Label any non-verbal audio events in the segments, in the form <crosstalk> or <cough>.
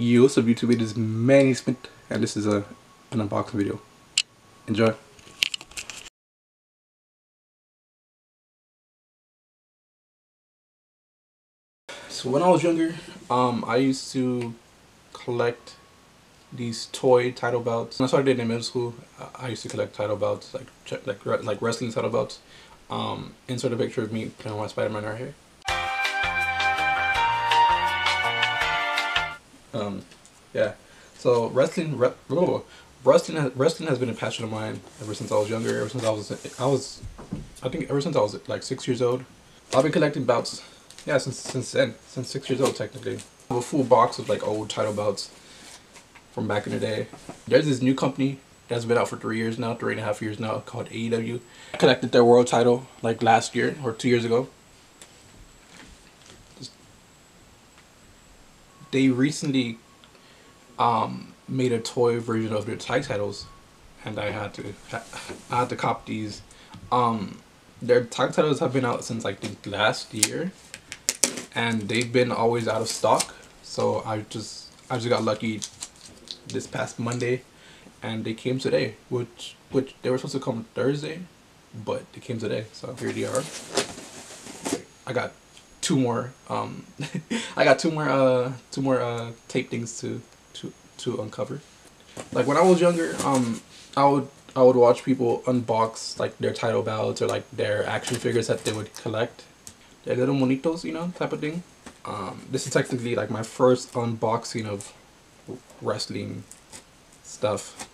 Yo, what's up YouTube? It is Manny Smith and this is a an unboxing video. Enjoy. So when I was younger, um, I used to collect these toy title belts. When I started in middle school, I used to collect title belts, like like like wrestling title belts. Um, insert a picture of me on my Spider-Man right here. Um, yeah. So wrestling, re wrestling, wrestling has been a passion of mine ever since I was younger. Ever since I was, I was, I think ever since I was like six years old. I've been collecting belts, yeah, since since then, since six years old technically. I have a full box of like old title belts from back in the day. There's this new company that's been out for three years now, three and a half years now, called AEW. I collected their world title like last year or two years ago. They recently um, made a toy version of their tag titles, and I had to <laughs> I had to cop these. Um, their tag titles have been out since I think last year, and they've been always out of stock. So I just I just got lucky this past Monday, and they came today, which which they were supposed to come Thursday, but they came today. So here they are. I got two more um <laughs> I got two more uh two more uh tape things to to to uncover. Like when I was younger, um, I would I would watch people unbox like their title belts or like their action figures that they would collect. Their little monitos, you know, type of thing. Um, this is technically like my first unboxing of wrestling stuff.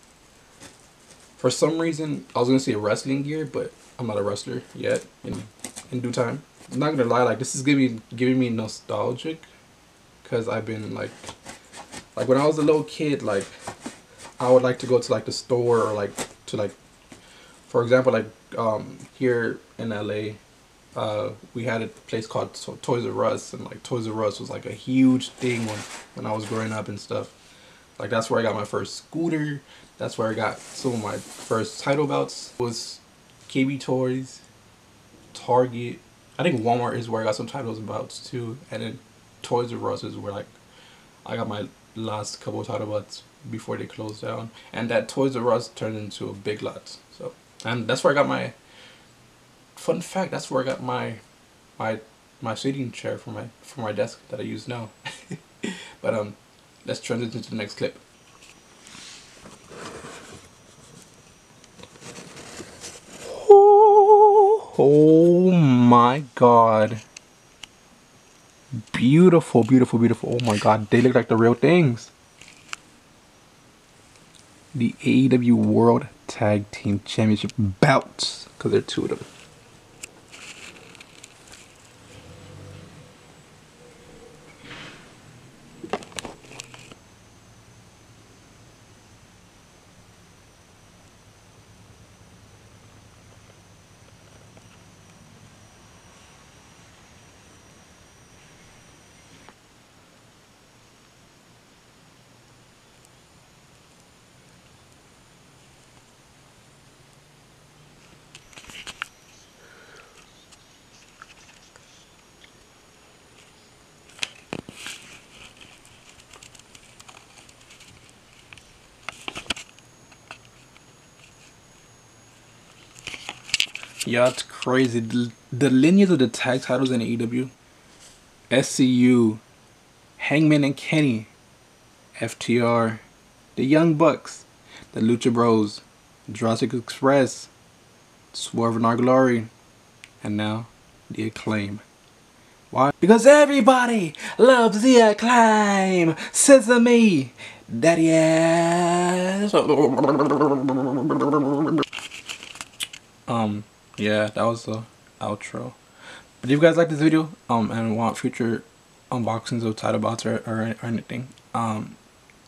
For some reason, I was gonna say wrestling gear, but I'm not a wrestler yet. In in due time, I'm not gonna lie. Like this is giving giving me nostalgic, cause I've been like like when I was a little kid, like I would like to go to like the store or like to like, for example, like um, here in LA, uh, we had a place called Toys R Us, and like Toys R Us was like a huge thing when when I was growing up and stuff. Like that's where I got my first scooter. That's where I got some of my first title belts. It was KB Toys, Target. I think Walmart is where I got some titles and too, and then Toys R Us is where like I got my last couple of title before they closed down. And that Toys R Us turned into a Big Lots. So and that's where I got my fun fact, that's where I got my my my seating chair for my for my desk that I use now. <laughs> but um let's transition to the next clip. Oh my god beautiful, beautiful, beautiful. Oh my god, they look like the real things. The AEW World Tag Team Championship belts, because there are two of them. Yeah, it's crazy. The, the lineage of the tag titles in AEW, SCU, Hangman and Kenny, FTR, the Young Bucks, the Lucha Bros, Jurassic Express, Swerve in Our Glory, and now the Acclaimed. Why? Because everybody loves the Acclaimed! Sesame! Daddy ass! Um, yeah, that was the outro. But if you guys like this video um, and want future unboxings of title bots or, or, or anything, um,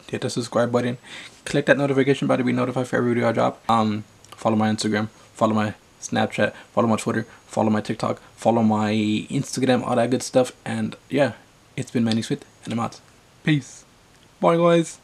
hit the subscribe button. Click that notification button to be notified for every video I drop. Um, follow my Instagram, follow my Snapchat, follow my Twitter, follow my TikTok, follow my Instagram, all that good stuff. And yeah, it's been Manny Smith, and I'm out. Peace. Bye, guys.